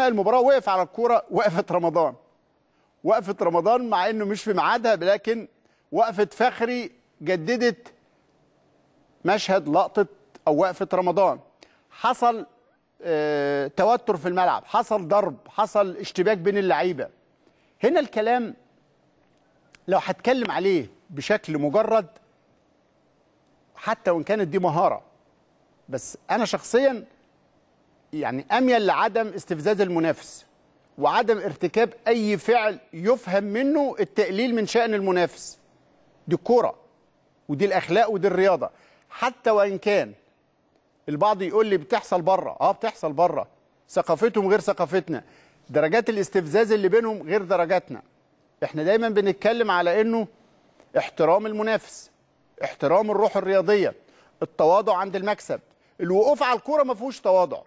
المباراة وقف على الكورة وقفه رمضان. وقفه رمضان مع إنه مش في ميعادها لكن وقفه فخري جددت مشهد لقطة أو وقفة رمضان. حصل آه توتر في الملعب حصل ضرب حصل اشتباك بين اللعيبة. هنا الكلام لو هتكلم عليه بشكل مجرد حتى وإن كانت دي مهارة. بس أنا شخصيا يعني أميل لعدم استفزاز المنافس وعدم ارتكاب أي فعل يفهم منه التقليل من شأن المنافس. دي الكورة ودي الأخلاق ودي الرياضة. حتى وإن كان البعض يقول لي بتحصل بره آه بتحصل بره. ثقافتهم غير ثقافتنا. درجات الاستفزاز اللي بينهم غير درجاتنا. إحنا دايما بنتكلم على إنه احترام المنافس احترام الروح الرياضية التواضع عند المكسب. الوقوف على الكورة ما فيهوش تواضع.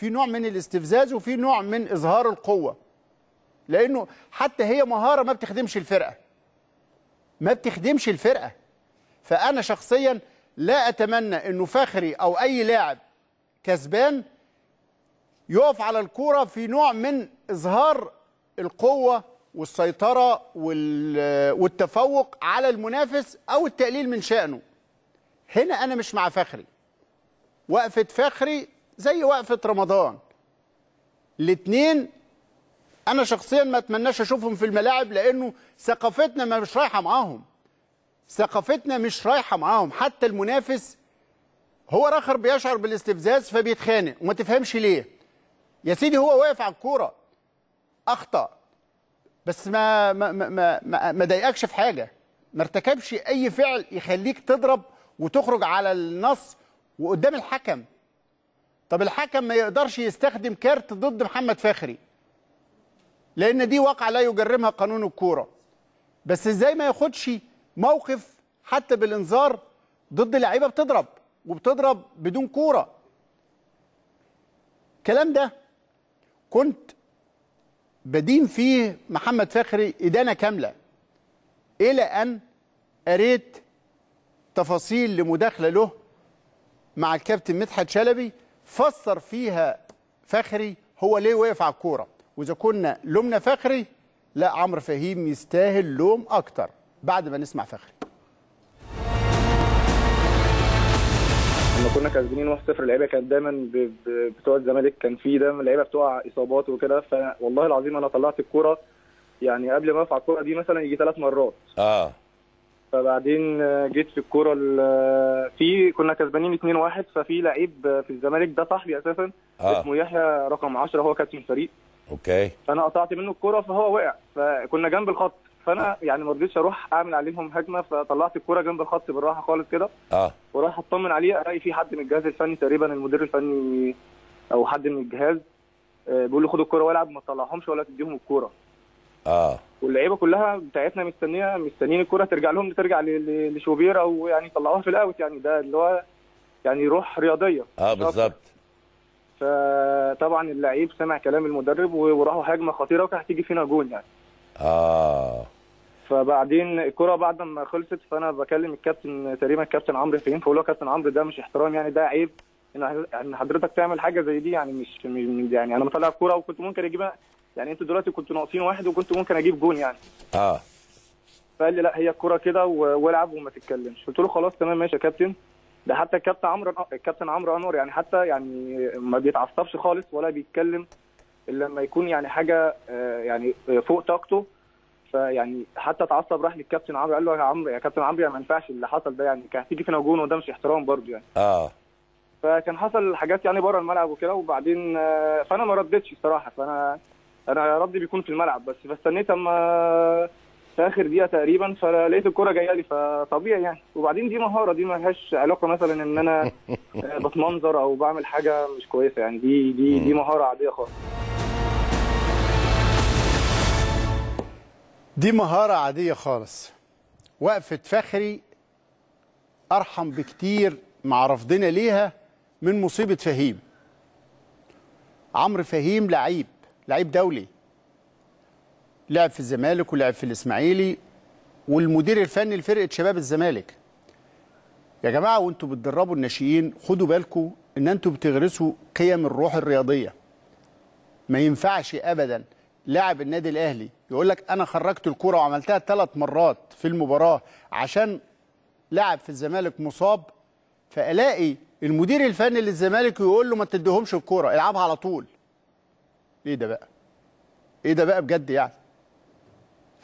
في نوع من الاستفزاز وفي نوع من إظهار القوة. لأنه حتى هي مهارة ما بتخدمش الفرقة. ما بتخدمش الفرقة. فأنا شخصيا لا أتمنى إنه فخري أو أي لاعب كسبان يقف على الكورة في نوع من إظهار القوة والسيطرة والتفوق على المنافس أو التقليل من شأنه. هنا أنا مش مع فخري. وقفة فخري زي وقفة رمضان. الاثنين أنا شخصيا ما أتمناش أشوفهم في الملاعب لأنه ثقافتنا مش رايحة معاهم. ثقافتنا مش رايحة معاهم. حتى المنافس هو راخر بيشعر بالاستفزاز فبيتخانق. وما تفهمش ليه. يا سيدي هو واقف على الكورة. أخطأ. بس ما ما ما ما, ما ضايقكش في حاجة. ما ارتكبش أي فعل يخليك تضرب وتخرج على النص وقدام الحكم. طب الحكم ما يقدرش يستخدم كارت ضد محمد فخري لأن دي واقعة لا يجرمها قانون الكورة. بس إزاي ما ياخدش موقف حتى بالإنذار ضد لعيبة بتضرب وبتضرب بدون كورة؟ الكلام ده كنت بدين فيه محمد فخري إدانة كاملة إلى أن قريت تفاصيل لمداخلة له مع الكابتن مدحت شلبي فسر فيها فخري هو ليه وقف على الكورة؟ وإذا كنا لومنا فخري لا عمرو فهيم يستاهل لوم أكتر. بعد ما نسمع فخري. لما كنا كاسبين 1-0 اللعيبة كانت دايما. بتوع الزمالك كان في دايما اللعيبة بتوع إصابات وكده. فوالله العظيم أنا طلعت الكورة يعني قبل ما أرفع الكورة دي مثلا يجي ثلاث مرات. آه. فبعدين جيت في الكورة في كنا كسبانين 2-1 ففي لعيب في الزمالك ده صاحبي أساسا آه. اسمه يحيى رقم 10 هو كابتن الفريق. أوكي. فأنا قطعت منه الكورة فهو وقع. فكنا جنب الخط. فأنا يعني ما رضيتش أروح أعمل عليهم هجمة فطلعت الكورة جنب الخط بالراحة خالص كده. آه. وراح أطمن عليه ألاقي في حد من الجهاز الفني تقريبا المدير الفني أو حد من الجهاز آه، بيقول له خد الكورة والعب ما تطلعهمش ولا تديهم الكورة. آه. واللعيبة كلها بتاعتنا مستنيه مستنيين الكوره ترجع لهم ترجع لشوبير أو يعني يطلعوها في ال out يعني ده اللي هو يعني روح رياضية. آه. بالظبط. فطبعا اللعيب سمع كلام المدرب وراحوا هجمة خطيرة وكانت هتيجي فينا جون يعني. آه. فبعدين الكرة بعد ما خلصت فأنا بكلم الكابتن تقريبا الكابتن عمرو فهيم فبقول له كابتن عمرو ده مش احترام يعني ده عيب إن حضرتك تعمل حاجة زي دي يعني مش مش- يعني أنا مطلع الكوره وكنت ممكن أجيبها يعني أنتوا دلوقتي كنتوا ناقصين واحد وكنت ممكن أجيب جون يعني. آه. فقال لي لا هي الكوره كده والعب وما تتكلمش. قلت له خلاص تمام ماشي يا كابتن. ده حتى الكابتن عمرو الكابتن عمرو أنور يعني حتى يعني ما بيتعصبش خالص ولا بيتكلم إلا لما يكون يعني حاجة آه، يعني فوق طاقته. فيعني حتى اتعصب راح للكابتن عمرو قال له يا عمرو يا كابتن عمرو يعني ما ينفعش اللي حصل ده يعني. كان هتيجي فينا جون وده مش احترام برضه يعني. آه. فكان حصل حاجات يعني بره الملعب وكده وبعدين آه، فأنا ما ردتش الصراحة. فأنا أنا ردي بيكون في الملعب بس فاستنيت أما في آخر دقيقة تقريبا فلقيت الكوره جاية لي فطبيعي يعني. وبعدين دي مهارة دي ما لهاش علاقة مثلا إن أنا بتمنظر أو بعمل حاجة مش كويسة يعني. دي دي دي مهارة عادية خالص. دي مهارة عادية خالص. وقفة فخري أرحم بكتير مع رفضنا ليها من مصيبة فهيم. عمرو فهيم لعيب. لعيب دولي. لعب في الزمالك ولعب في الإسماعيلي والمدير الفني لفرقة شباب الزمالك. يا جماعة وانتوا بتدربوا الناشئين خدوا بالكم إن أنتوا بتغرسوا قيم الروح الرياضية. ما ينفعش ابدا لاعب النادي الأهلي يقول لك أنا خرجت الكرة وعملتها ثلاث مرات في المباراة عشان لاعب في الزمالك مصاب فألاقي المدير الفني للزمالك يقول له ما تديهمش الكرة العبها على طول. إيه ده بقى؟ إيه ده بقى بجد يعني؟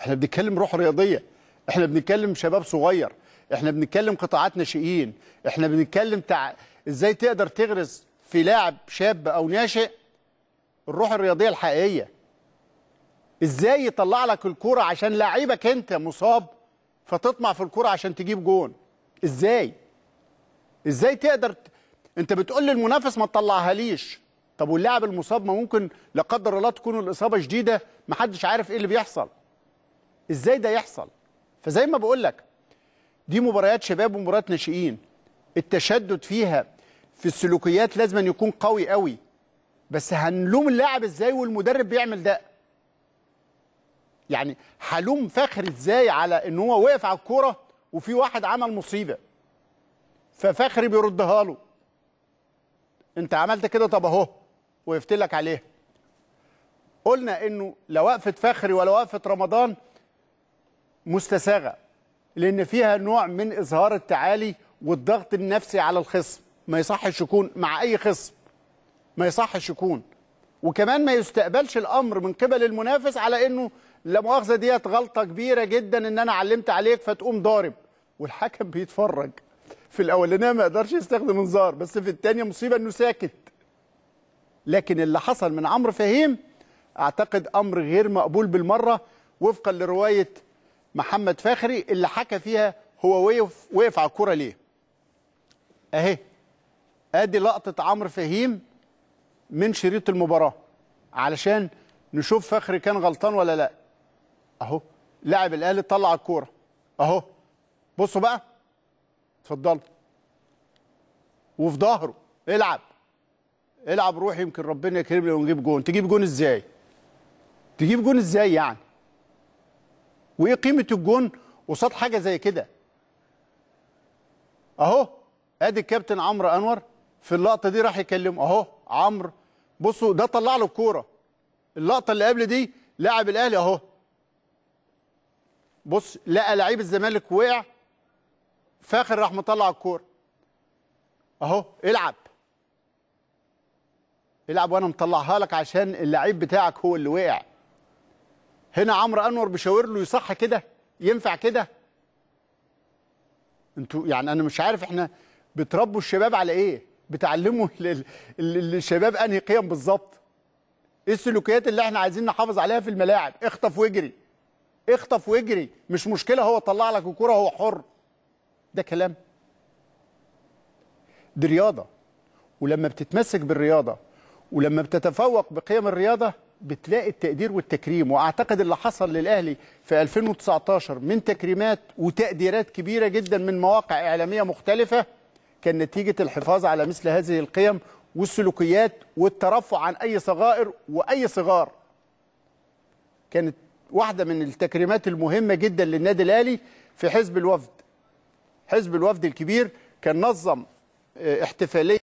إحنا بنتكلم روح رياضية إحنا بنتكلم شباب صغير إحنا بنتكلم قطاعات ناشئين إحنا بنتكلم تع... إزاي تقدر تغرس في لاعب شاب أو ناشئ الروح الرياضية الحقيقية؟ إزاي يطلع لك الكورة عشان لعيبك أنت مصاب فتطمع في الكورة عشان تجيب جون؟ إزاي؟ إزاي تقدر. أنت بتقول للمنافس ما تطلعها ليش طب واللاعب المصاب ما ممكن لا قدر الله تكون الإصابة شديدة؟ محدش عارف إيه اللي بيحصل. إزاي ده يحصل؟ فزي ما بقول لك دي مباريات شباب ومباريات ناشئين. التشدد فيها في السلوكيات لازم أن يكون قوي قوي بس هنلوم اللاعب إزاي والمدرب بيعمل ده؟ يعني هلوم فخر إزاي على إن هو وقف على الكورة وفي واحد عمل مصيبة؟ ففخري بيردها له. أنت عملت كده؟ طب أهو. وقفت لك عليها. قلنا إنه لا وقفه فخري ولا وقفه رمضان مستساغة لأن فيها نوع من إظهار التعالي والضغط النفسي على الخصم. ما يصحش يكون مع أي خصم. ما يصحش يكون. وكمان ما يستقبلش الأمر من قبل المنافس على إنه لا مؤاخذة ديت غلطة كبيرة جدا إن أنا علمت عليك فتقوم ضارب. والحكم بيتفرج. في الأولانية ما يقدرش يستخدم انذار بس في الثانية مصيبة إنه ساكت. لكن اللي حصل من عمرو فهيم أعتقد أمر غير مقبول بالمرة وفقا لرواية محمد فخري اللي حكى فيها هو وقف وقف على الكورة ليه. أهي. أدي لقطة عمرو فهيم من شريط المباراة علشان نشوف فخري كان غلطان ولا لأ. أهو. لاعب الأهلي طلع الكورة. أهو. بصوا بقى. اتفضلوا. وفي ظهره. العب. العب روح يمكن ربنا يكرمني ونجيب جون. تجيب جون إزاي؟ تجيب جون إزاي يعني؟ وإيه قيمة الجون قصاد حاجة زي كده؟ أهو أدي الكابتن عمرو أنور في اللقطة دي راح يكلمه. أهو عمرو بصوا ده طلع له الكورة. اللقطة اللي قبل دي لاعب الأهلي أهو. بص لقى لعيب الزمالك وقع فاخر راح مطلع الكورة. أهو العب. العب وأنا مطلعها لك عشان اللعيب بتاعك هو اللي وقع. هنا عمرو انور بيشاور له يصح كده؟ ينفع كده؟ أنتوا يعني أنا مش عارف إحنا بتربوا الشباب على إيه؟ بتعلموا لل- لل- للشباب انهي قيم بالظبط؟ إيه السلوكيات اللي إحنا عايزين نحافظ عليها في الملاعب؟ اخطف واجري. اخطف واجري. مش مشكلة هو طلع لك الكوره هو حر. ده كلام. دي رياضة. ولما بتتمسك بالرياضة ولما بتتفوق بقيم الرياضة بتلاقي التقدير والتكريم. وأعتقد اللي حصل للأهلي في 2019 من تكريمات وتقديرات كبيرة جدا من مواقع إعلامية مختلفة كان نتيجة الحفاظ على مثل هذه القيم والسلوكيات والترفع عن أي صغائر وأي صغار. كانت واحدة من التكريمات المهمة جدا للنادي الأهلي في حزب الوفد. حزب الوفد الكبير كان نظم آه، احتفالية